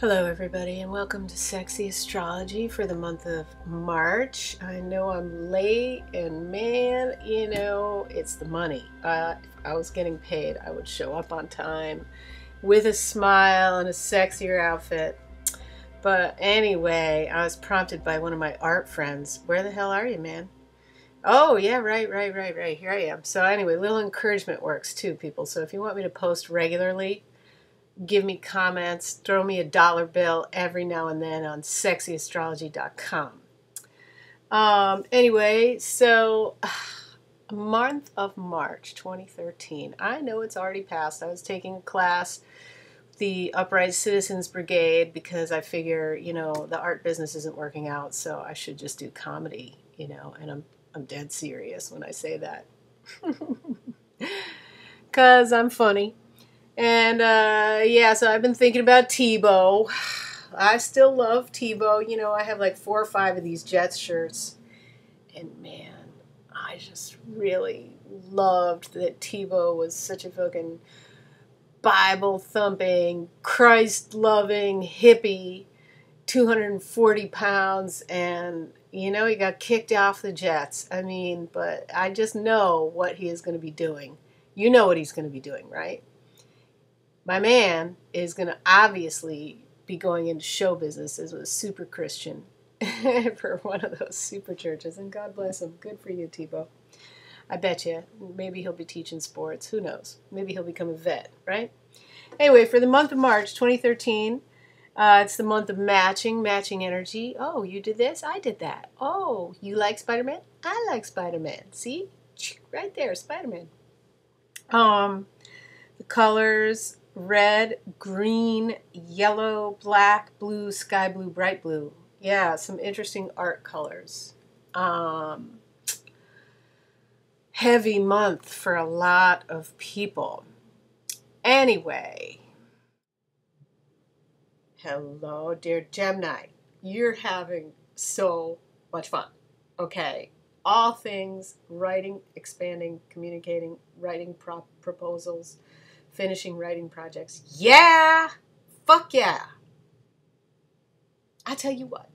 Hello, everybody, and welcome to Sexy Astrology for the month of March. I know I'm late, and man, you know, it's the money. Uh, if I was getting paid, I would show up on time with a smile and a sexier outfit. But anyway, I was prompted by one of my art friends. Where the hell are you, man? Oh, yeah, right, right, right, right. Here I am. So, anyway, little encouragement works too, people. So, if you want me to post regularly, give me comments, throw me a dollar bill every now and then on sexyastrology.com. Um, anyway, so month of March 2013. I know it's already passed. I was taking a class the Upright Citizens Brigade because I figure, you know, the art business isn't working out, so I should just do comedy, you know, and I'm I'm dead serious when I say that. Cuz I'm funny. And uh, yeah, so I've been thinking about Tebow. I still love Tebow. You know, I have like four or five of these Jets shirts. And man, I just really loved that Tebow was such a fucking Bible thumping, Christ loving hippie, 240 pounds, and you know, he got kicked off the Jets. I mean, but I just know what he is going to be doing. You know what he's going to be doing, right? My man is going to obviously be going into show business as a super Christian for one of those super churches. And God bless him. Good for you, Tebow. I bet you. Maybe he'll be teaching sports. Who knows? Maybe he'll become a vet, right? Anyway, for the month of March 2013, uh, it's the month of matching, matching energy. Oh, you did this? I did that. Oh, you like Spider Man? I like Spider Man. See? Right there, Spider Man. Um, the colors red, green, yellow, black, blue, sky blue, bright blue. Yeah, some interesting art colors. Um, heavy month for a lot of people. Anyway, hello, dear Gemini. You're having so much fun. Okay. All things writing, expanding, communicating, writing prop proposals finishing writing projects. Yeah! Fuck yeah! I tell you what,